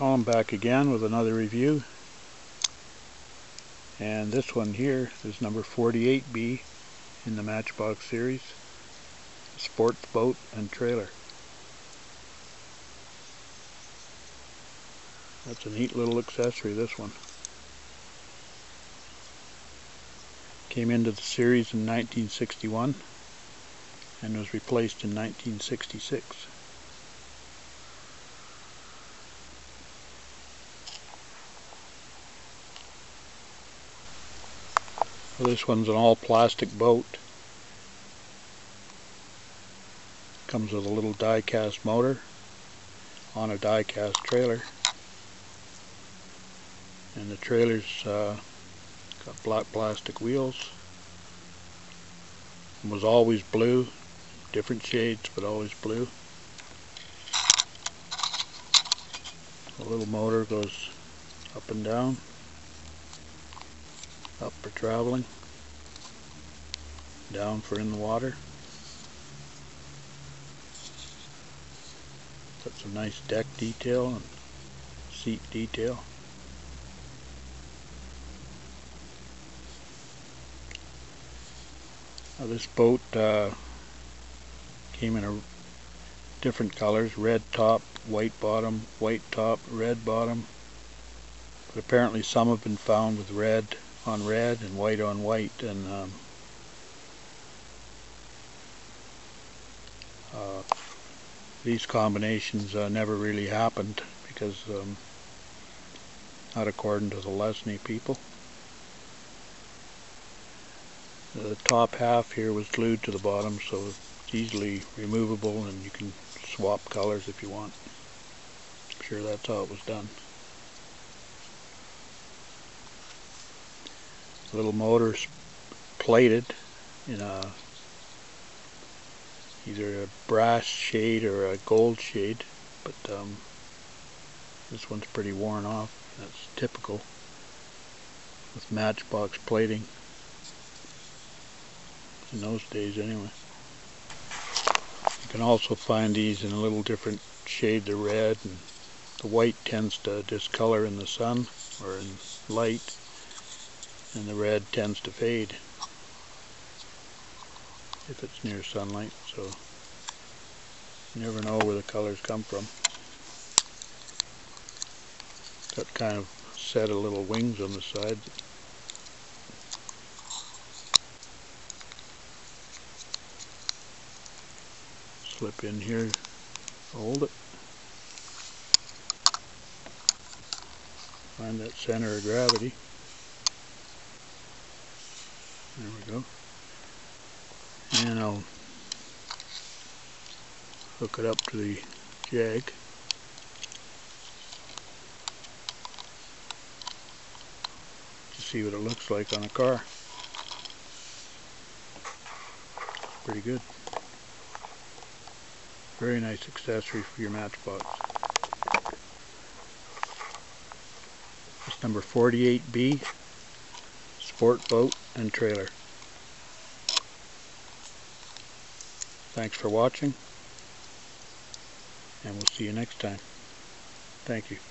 Well, I'm back again with another review. And this one here is number 48B in the Matchbox series. Sports boat and trailer. That's a neat little accessory, this one. Came into the series in 1961 and was replaced in 1966. This one's an all plastic boat. Comes with a little die cast motor on a die cast trailer. And the trailer's uh, got black plastic wheels. It was always blue, different shades but always blue. The little motor goes up and down up for traveling, down for in the water. Got some nice deck detail and seat detail. Now this boat uh, came in a different colors, red top, white bottom, white top, red bottom. But apparently some have been found with red on red and white on white and um, uh, these combinations uh, never really happened because um, not according to the Lesney people. The top half here was glued to the bottom so it's easily removable and you can swap colors if you want. I'm sure that's how it was done. Little motor's plated in a either a brass shade or a gold shade but um, this one's pretty worn off. That's typical with matchbox plating. In those days anyway. You can also find these in a little different shade of red and the white tends to discolor in the sun or in light and the red tends to fade if it's near sunlight so you never know where the colors come from. Got kind of set of little wings on the side slip in here hold it. Find that center of gravity there we go. And I'll hook it up to the jag. To see what it looks like on a car. Pretty good. Very nice accessory for your matchbox. It's number 48B sport boat and trailer. Thanks for watching and we'll see you next time. Thank you.